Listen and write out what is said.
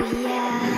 Yeah.